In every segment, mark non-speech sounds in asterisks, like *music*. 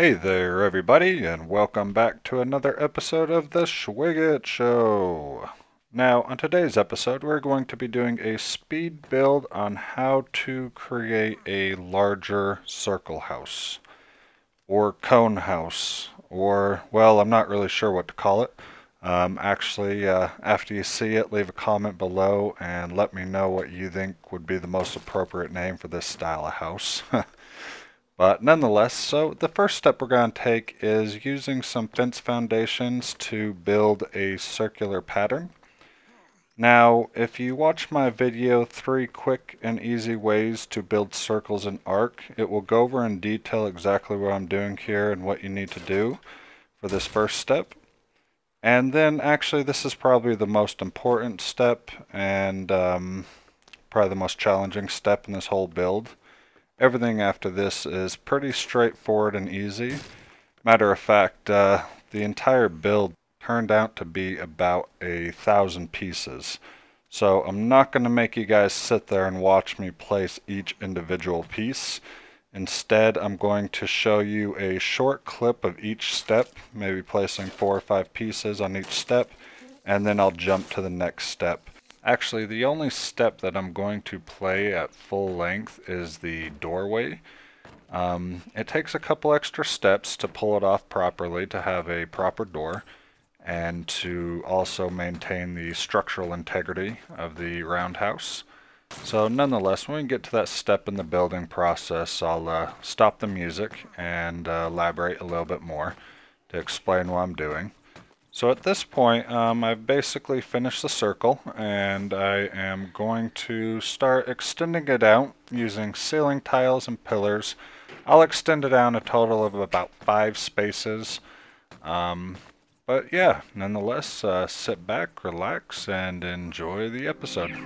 Hey there, everybody, and welcome back to another episode of The Shwigit Show. Now, on today's episode, we're going to be doing a speed build on how to create a larger circle house, or cone house, or, well, I'm not really sure what to call it. Um, actually, uh, after you see it, leave a comment below and let me know what you think would be the most appropriate name for this style of house. *laughs* But nonetheless, so the first step we're going to take is using some fence foundations to build a circular pattern. Now, if you watch my video, three quick and easy ways to build circles in Ark, it will go over in detail exactly what I'm doing here and what you need to do for this first step. And then actually this is probably the most important step and um, probably the most challenging step in this whole build. Everything after this is pretty straightforward and easy. Matter of fact, uh, the entire build turned out to be about a thousand pieces. So I'm not going to make you guys sit there and watch me place each individual piece. Instead, I'm going to show you a short clip of each step, maybe placing four or five pieces on each step, and then I'll jump to the next step. Actually, the only step that I'm going to play at full length is the doorway. Um, it takes a couple extra steps to pull it off properly to have a proper door and to also maintain the structural integrity of the roundhouse. So nonetheless, when we get to that step in the building process, I'll uh, stop the music and uh, elaborate a little bit more to explain what I'm doing. So at this point, um, I've basically finished the circle, and I am going to start extending it out using ceiling tiles and pillars. I'll extend it down a total of about five spaces. Um, but yeah, nonetheless, uh, sit back, relax, and enjoy the episode.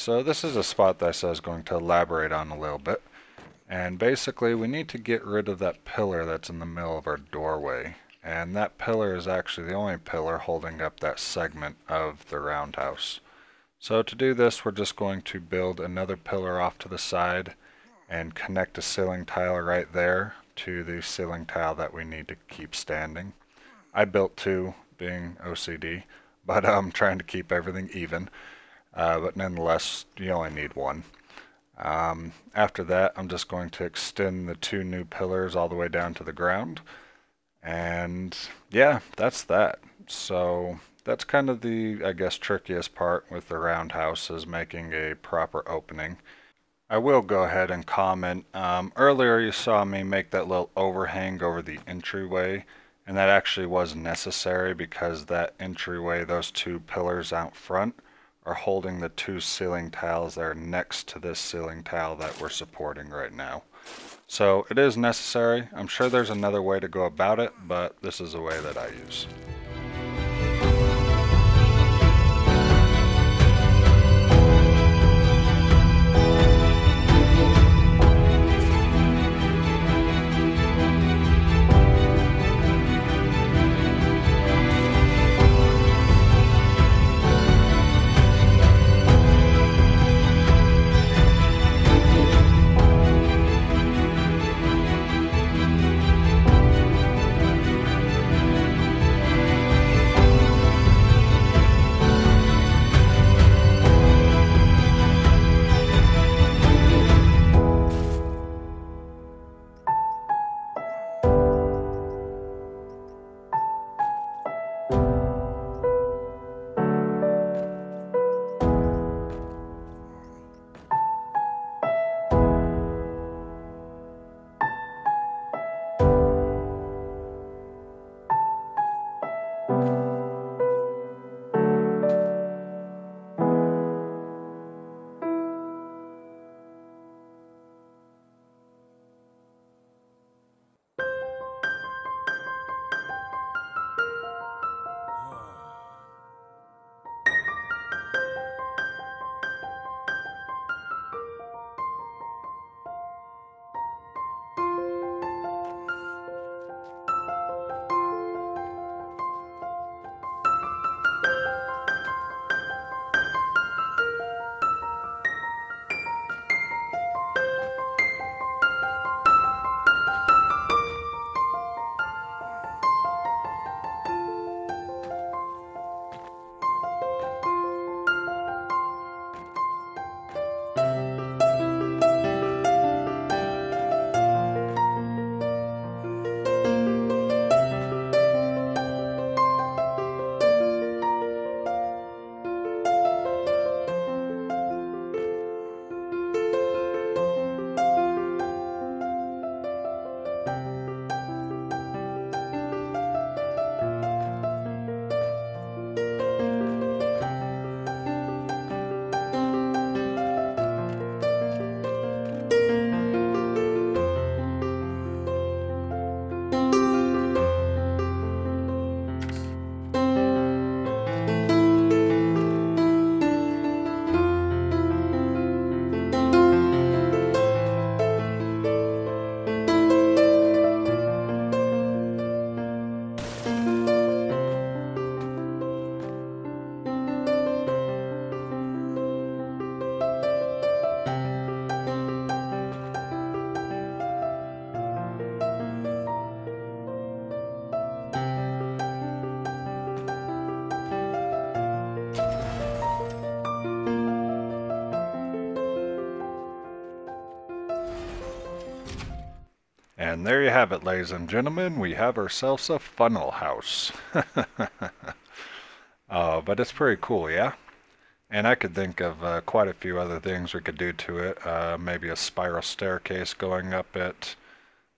So this is a spot that I was going to elaborate on a little bit. And basically we need to get rid of that pillar that's in the middle of our doorway. And that pillar is actually the only pillar holding up that segment of the roundhouse. So to do this we're just going to build another pillar off to the side and connect a ceiling tile right there to the ceiling tile that we need to keep standing. I built two, being OCD, *laughs* but I'm trying to keep everything even. Uh, but nonetheless, you only need one. Um, after that, I'm just going to extend the two new pillars all the way down to the ground. And yeah, that's that. So that's kind of the, I guess, trickiest part with the roundhouse is making a proper opening. I will go ahead and comment. Um, earlier you saw me make that little overhang over the entryway and that actually was necessary because that entryway, those two pillars out front, are holding the two ceiling tiles that are next to this ceiling tile that we're supporting right now. So it is necessary. I'm sure there's another way to go about it, but this is the way that I use. And there you have it, ladies and gentlemen. We have ourselves a funnel house. *laughs* uh, but it's pretty cool, yeah? And I could think of uh, quite a few other things we could do to it. Uh, maybe a spiral staircase going up it.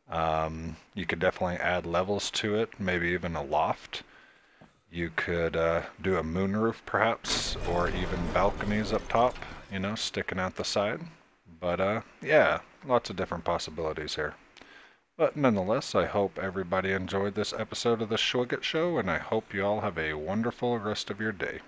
Um, you could definitely add levels to it, maybe even a loft. You could uh, do a moonroof perhaps, or even balconies up top, you know, sticking out the side. But uh, yeah, lots of different possibilities here. But nonetheless, I hope everybody enjoyed this episode of the Shwigit Show, and I hope you all have a wonderful rest of your day.